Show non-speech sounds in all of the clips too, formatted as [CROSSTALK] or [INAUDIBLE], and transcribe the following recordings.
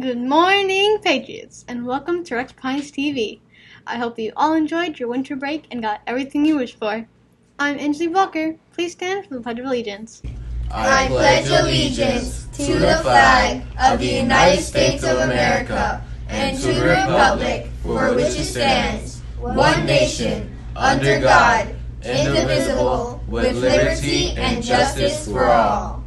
Good morning, Patriots, and welcome to Rex Pines TV. I hope you all enjoyed your winter break and got everything you wished for. I'm Ainsley Walker. Please stand for the Pledge of Allegiance. I pledge allegiance to the flag of the United States of America and to the republic for which it stands, one nation, under God, indivisible, with liberty and justice for all.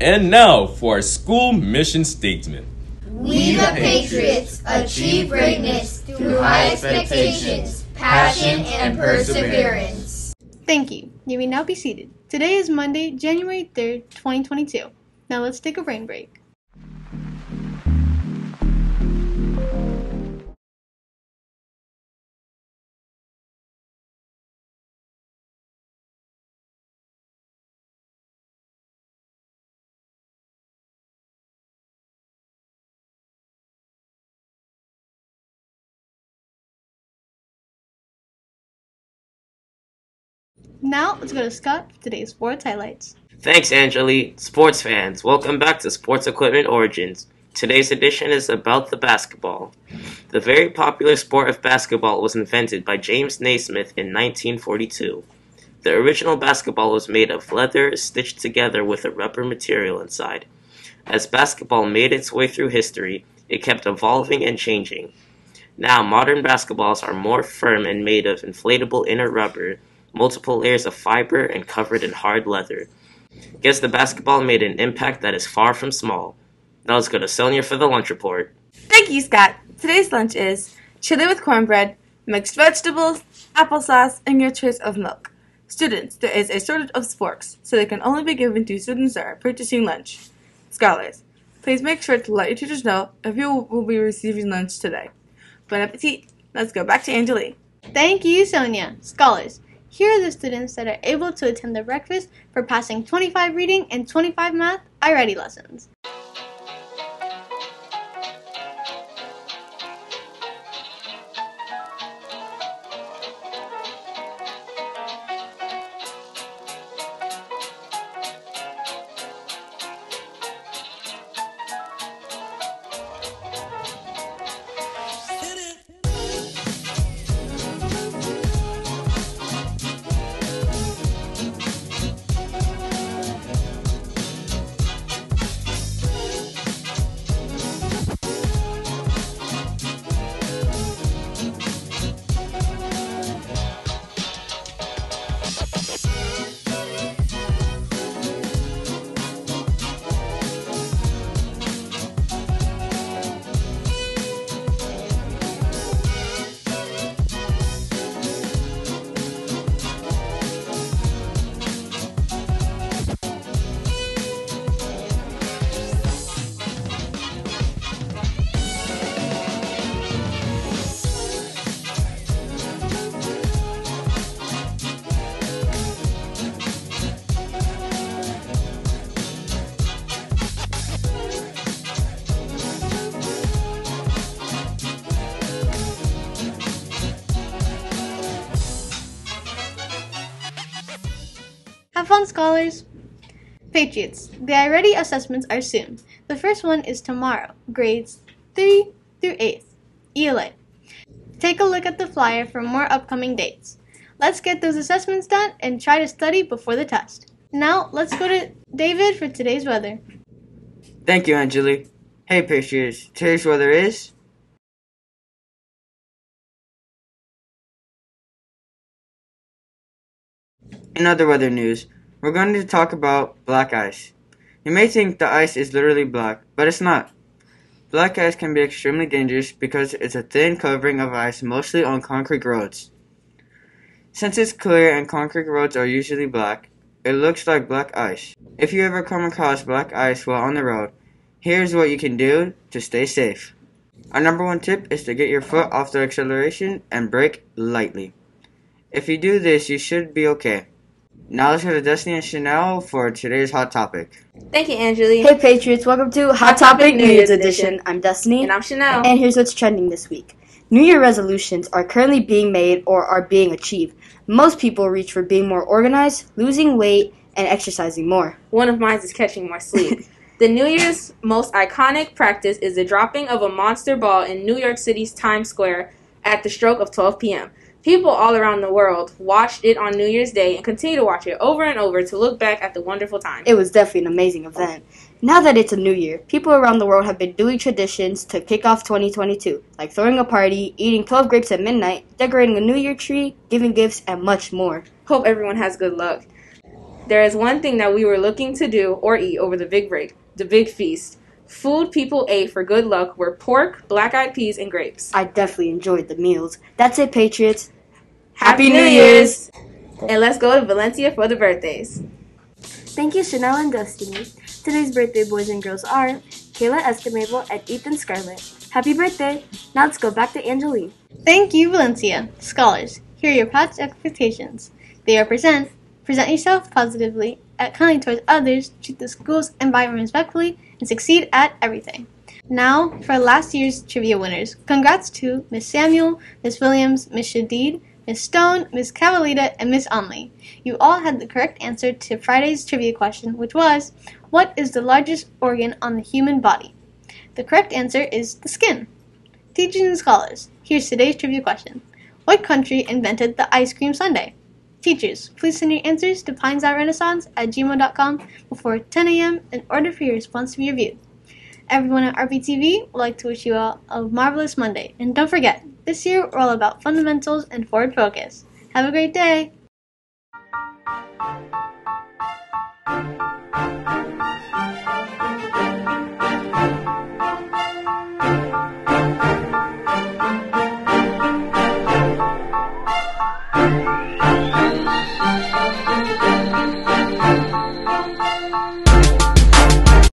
And now for our school mission statement. We the Patriots achieve greatness through high expectations, passion, and perseverance. Thank you. You may now be seated. Today is Monday, January 3rd, 2022. Now let's take a brain break. Now let's go to Scott for today's sports highlights. Thanks, Angeli. Sports fans, welcome back to Sports Equipment Origins. Today's edition is about the basketball. The very popular sport of basketball was invented by James Naismith in 1942. The original basketball was made of leather stitched together with a rubber material inside. As basketball made its way through history, it kept evolving and changing. Now, modern basketballs are more firm and made of inflatable inner rubber, multiple layers of fiber, and covered in hard leather. Guess the basketball made an impact that is far from small. Now let's go to Sonia for the lunch report. Thank you, Scott. Today's lunch is chili with cornbread, mixed vegetables, applesauce, and your choice of milk. Students, there is a shortage of forks, so they can only be given to students that are purchasing lunch. Scholars, please make sure to let your teachers know if you will be receiving lunch today. Bon appetit! Let's go back to Angeline. Thank you, Sonia. Scholars, here are the students that are able to attend the breakfast for passing 25 reading and 25 math iReady lessons. Have fun, scholars! Patriots, the iReady assessments are soon. The first one is tomorrow, grades 3 through 8th, ELA. Take a look at the flyer for more upcoming dates. Let's get those assessments done and try to study before the test. Now, let's go to David for today's weather. Thank you, Angeli. Hey, Patriots. Today's weather is In other weather news, we're going to talk about black ice. You may think the ice is literally black, but it's not. Black ice can be extremely dangerous because it's a thin covering of ice mostly on concrete roads. Since it's clear and concrete roads are usually black, it looks like black ice. If you ever come across black ice while on the road, here's what you can do to stay safe. Our number one tip is to get your foot off the acceleration and brake lightly. If you do this, you should be okay. Now let's go to Destiny and Chanel for today's hot topic. Thank you, Angeli. Hey Patriots, welcome to Hot Topic New Year's Edition. I'm Destiny, And I'm Chanel. and here's what's trending this week. New Year resolutions are currently being made or are being achieved. Most people reach for being more organized, losing weight, and exercising more. One of mine is catching more sleep. [LAUGHS] the New Year's most iconic practice is the dropping of a monster ball in New York City's Times Square at the stroke of 12 p.m. People all around the world watched it on New Year's Day and continue to watch it over and over to look back at the wonderful time. It was definitely an amazing event. Now that it's a new year, people around the world have been doing traditions to kick off 2022, like throwing a party, eating 12 grapes at midnight, decorating a New Year tree, giving gifts, and much more. Hope everyone has good luck. There is one thing that we were looking to do or eat over the big break, the big feast. Food people ate for good luck were pork, black eyed peas, and grapes. I definitely enjoyed the meals. That's it, Patriots. Happy New Year's! And let's go to Valencia for the birthdays. Thank you, Chanel and Destiny. Today's birthday boys and girls are Kayla Escamable and Ethan Scarlett. Happy birthday! Now let's go back to Angeline. Thank you, Valencia. Scholars, here are your past expectations. They are present. Present yourself positively, act kindly towards others, treat the school's environment respectfully, and succeed at everything. Now, for last year's trivia winners, congrats to Miss Samuel, Miss Williams, Miss Shadid, Miss Stone, Miss Cavalita, and Miss Onley. You all had the correct answer to Friday's trivia question, which was, What is the largest organ on the human body? The correct answer is the skin. Teachers and scholars, here's today's trivia question. What country invented the ice cream sundae? Teachers, please send your answers to pinesatrenaissance at gmail.com before 10 a.m. in order for your response to be reviewed. Everyone at RPTV would like to wish you all a marvelous Monday. And don't forget, this year we're all about fundamentals and forward focus. Have a great day!